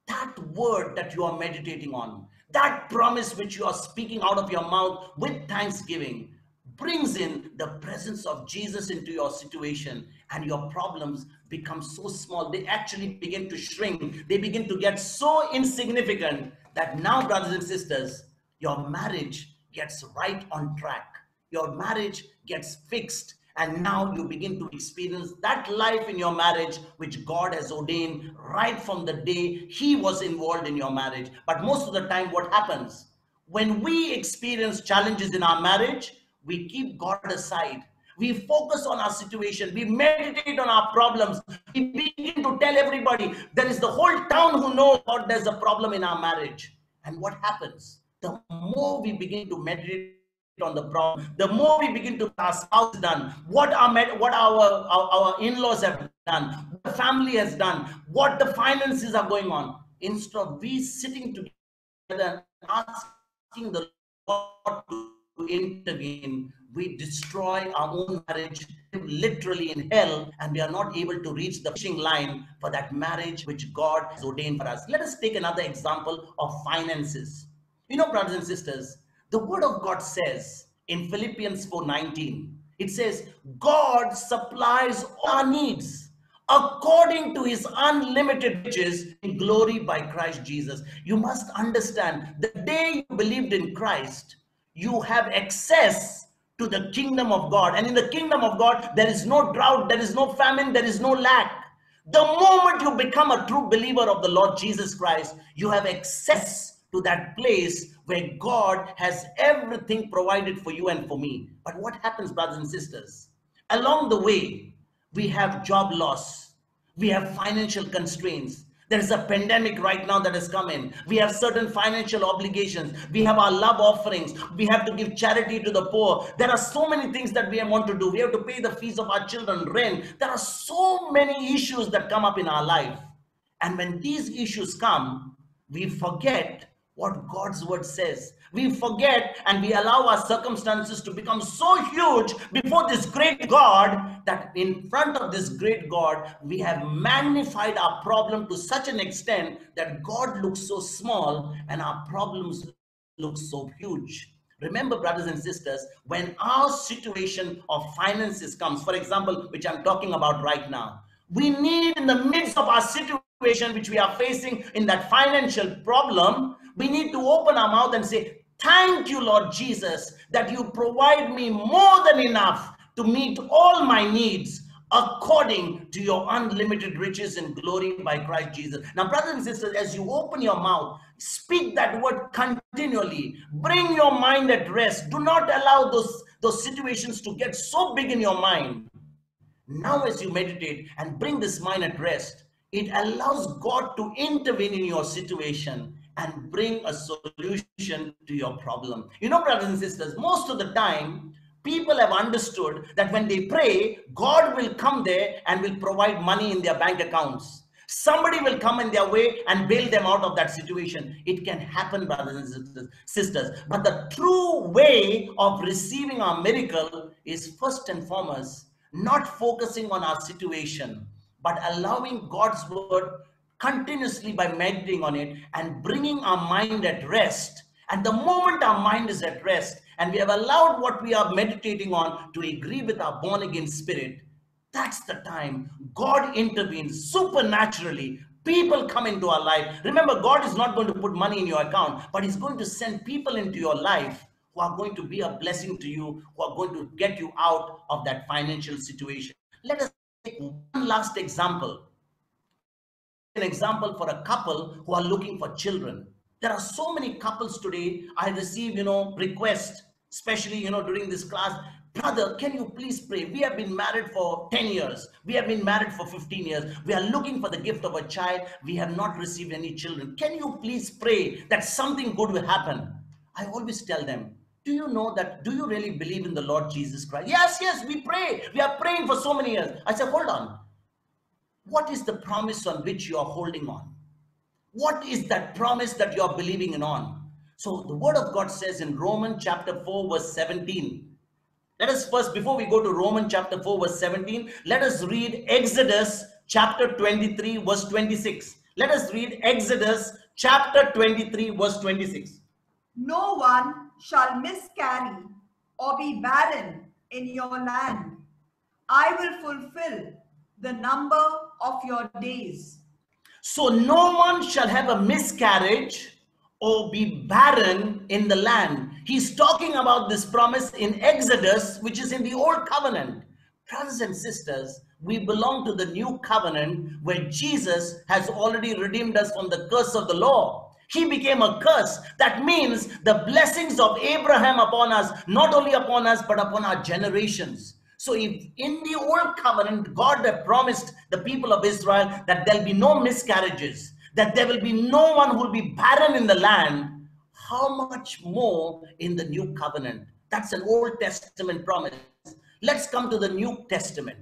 that word that you are meditating on, that promise which you are speaking out of your mouth with thanksgiving brings in the presence of Jesus into your situation and your problems become so small. They actually begin to shrink. They begin to get so insignificant that now, brothers and sisters, your marriage gets right on track. Your marriage gets fixed and now you begin to experience that life in your marriage which God has ordained right from the day He was involved in your marriage. But most of the time, what happens? When we experience challenges in our marriage, we keep God aside. We focus on our situation. We meditate on our problems. We begin to tell everybody there is the whole town who knows God there's a problem in our marriage. And what happens? The more we begin to meditate on the problem, the more we begin to our spouse done, what our what our, our, our in-laws have done, what the family has done, what the finances are going on. Instead of we sitting together asking the Lord to intervene, we destroy our own marriage literally in hell and we are not able to reach the fishing line for that marriage which God has ordained for us. Let us take another example of finances. You know, brothers and sisters, the word of God says in Philippians 4:19, it says, God supplies our needs according to his unlimited riches in glory by Christ Jesus. You must understand the day you believed in Christ, you have access to the kingdom of God. And in the kingdom of God, there is no drought, there is no famine, there is no lack. The moment you become a true believer of the Lord Jesus Christ, you have access to that place where God has everything provided for you and for me. But what happens, brothers and sisters? Along the way, we have job loss, we have financial constraints, there is a pandemic right now that has come in. We have certain financial obligations. We have our love offerings. We have to give charity to the poor. There are so many things that we want to do. We have to pay the fees of our children, rent. There are so many issues that come up in our life. And when these issues come, we forget what God's word says. We forget and we allow our circumstances to become so huge before this great God that in front of this great God, we have magnified our problem to such an extent that God looks so small and our problems look so huge. Remember, brothers and sisters, when our situation of finances comes, for example, which I'm talking about right now, we need in the midst of our situation which we are facing in that financial problem, we need to open our mouth and say, Thank you, Lord Jesus, that you provide me more than enough to meet all my needs according to your unlimited riches and glory by Christ Jesus. Now, brothers and sisters, as you open your mouth, speak that word continually. Bring your mind at rest. Do not allow those, those situations to get so big in your mind. Now, as you meditate and bring this mind at rest, it allows God to intervene in your situation and bring a solution to your problem. You know, brothers and sisters, most of the time, people have understood that when they pray, God will come there and will provide money in their bank accounts. Somebody will come in their way and bail them out of that situation. It can happen, brothers and sisters. But the true way of receiving our miracle is first and foremost not focusing on our situation, but allowing God's word continuously by meditating on it and bringing our mind at rest. And the moment our mind is at rest and we have allowed what we are meditating on to agree with our born again spirit, that's the time God intervenes supernaturally. People come into our life. Remember, God is not going to put money in your account, but He's going to send people into your life who are going to be a blessing to you, who are going to get you out of that financial situation. Let us take one last example an example for a couple who are looking for children. There are so many couples today. I receive, you know, requests, especially, you know, during this class. Brother, can you please pray? We have been married for 10 years. We have been married for 15 years. We are looking for the gift of a child. We have not received any children. Can you please pray that something good will happen? I always tell them, do you know that? Do you really believe in the Lord Jesus Christ? Yes, yes, we pray. We are praying for so many years. I said, hold on. What is the promise on which you are holding on? What is that promise that you are believing in on? So the word of God says in Romans chapter 4 verse 17. Let us first, before we go to Romans chapter 4 verse 17, let us read Exodus chapter 23 verse 26. Let us read Exodus chapter 23 verse 26. No one shall miscarry or be barren in your land. I will fulfill the number of your days. So no one shall have a miscarriage or be barren in the land. He's talking about this promise in Exodus, which is in the old covenant. Brothers and sisters, we belong to the new covenant where Jesus has already redeemed us from the curse of the law. He became a curse. That means the blessings of Abraham upon us, not only upon us, but upon our generations. So if in the old covenant, God had promised the people of Israel that there'll be no miscarriages, that there will be no one who will be barren in the land, how much more in the new covenant? That's an Old Testament promise. Let's come to the New Testament.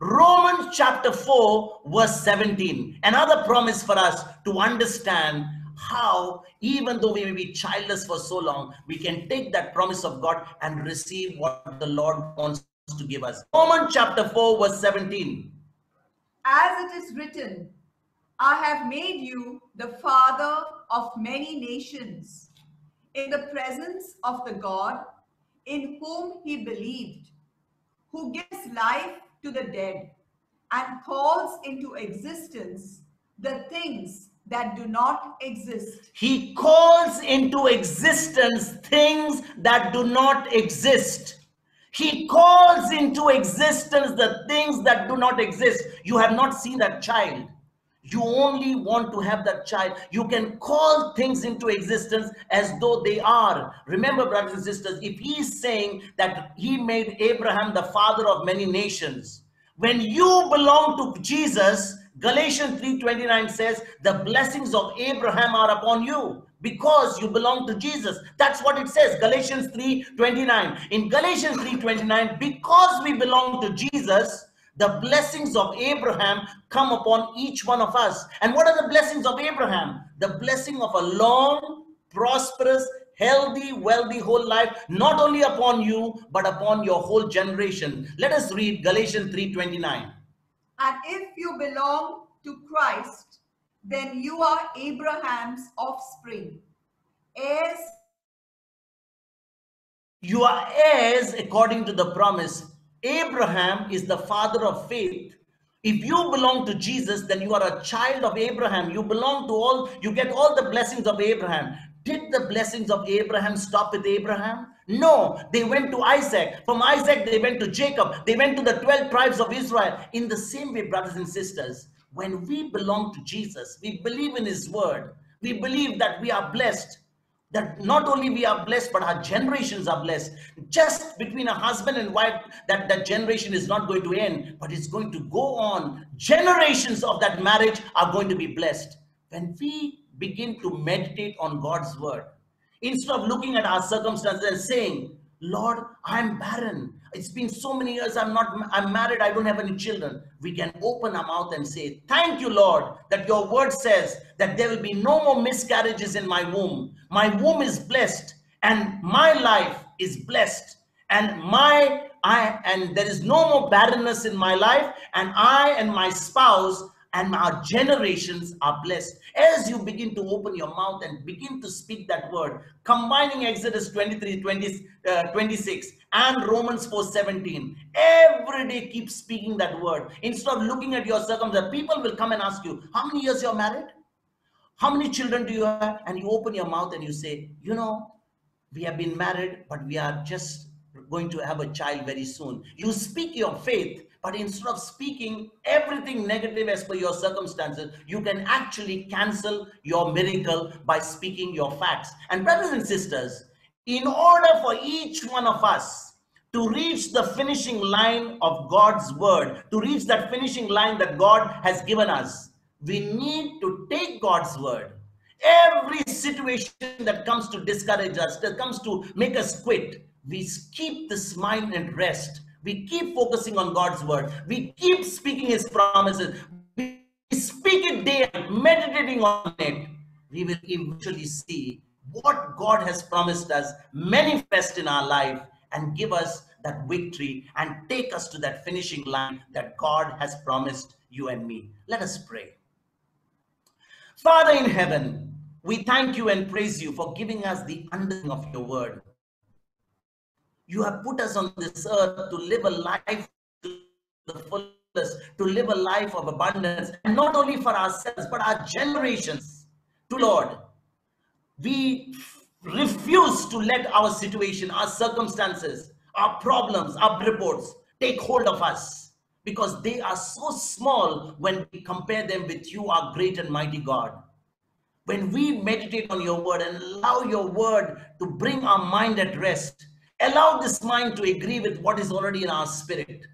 Romans chapter 4, verse 17. Another promise for us to understand how, even though we may be childless for so long, we can take that promise of God and receive what the Lord wants to give us. Romans chapter 4, verse 17. As it is written, I have made you the father of many nations in the presence of the God in whom he believed, who gives life to the dead and calls into existence the things that do not exist. He calls into existence things that do not exist. He calls into existence the things that do not exist. You have not seen that child. You only want to have that child. You can call things into existence as though they are. Remember, brothers and sisters, if he is saying that he made Abraham the father of many nations, when you belong to Jesus, Galatians 3:29 says, "The blessings of Abraham are upon you because you belong to Jesus." That's what it says, Galatians 3:29. In Galatians 3:29, because we belong to Jesus, the blessings of Abraham come upon each one of us. And what are the blessings of Abraham? The blessing of a long, prosperous, healthy, wealthy whole life, not only upon you, but upon your whole generation. Let us read Galatians 3:29. And if you belong to Christ, then you are Abraham's offspring, heirs You are heirs according to the promise. Abraham is the father of faith. If you belong to Jesus, then you are a child of Abraham. You belong to all, you get all the blessings of Abraham. Did the blessings of Abraham stop with Abraham? No, they went to Isaac. From Isaac, they went to Jacob. They went to the 12 tribes of Israel. In the same way, brothers and sisters, when we belong to Jesus, we believe in his word. We believe that we are blessed that not only we are blessed but our generations are blessed. Just between a husband and wife that that generation is not going to end but it's going to go on. Generations of that marriage are going to be blessed. When we begin to meditate on god's word instead of looking at our circumstances and saying lord i'm barren it's been so many years i'm not i'm married i don't have any children. We can open our mouth and say thank you lord that your word says that there will be no more miscarriages in my womb. My womb is blessed and my life is blessed. And my i and there is no more barrenness in my life. And i and my spouse and our generations are blessed. As you begin to open your mouth and begin to speak that word combining exodus 23 20, uh, 26 and romans 4 17 every day keep speaking that word. Instead of looking at your circumstances people will come and ask you how many years you're married? How many children do you have? And you open your mouth and you say you know we have been married but we are just going to have a child very soon. You speak your faith but instead of speaking everything negative as per your circumstances, you can actually cancel your miracle by speaking your facts. And brothers and sisters, in order for each one of us to reach the finishing line of God's word, to reach that finishing line that God has given us, we need to take God's word. Every situation that comes to discourage us, that comes to make us quit, we keep this mind at rest we keep focusing on God's word. We keep speaking his promises. We speak it day meditating on it. We will eventually see what God has promised us manifest in our life and give us that victory and take us to that finishing line that God has promised you and me. Let us pray. Father in heaven, we thank you and praise you for giving us the understanding of your word. You have put us on this earth to live a life to the fullest, to live a life of abundance, and not only for ourselves, but our generations. To Lord, we refuse to let our situation, our circumstances, our problems, our reports take hold of us because they are so small when we compare them with you, our great and mighty God. When we meditate on your word and allow your word to bring our mind at rest, allow this mind to agree with what is already in our spirit,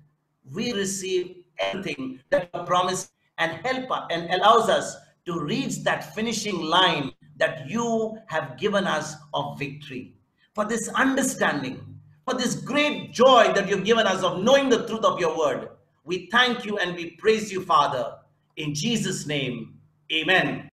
we receive everything that you promise and help us and allows us to reach that finishing line that you have given us of victory. For this understanding, for this great joy that you've given us of knowing the truth of your word, we thank you and we praise you, Father. In Jesus' name, amen.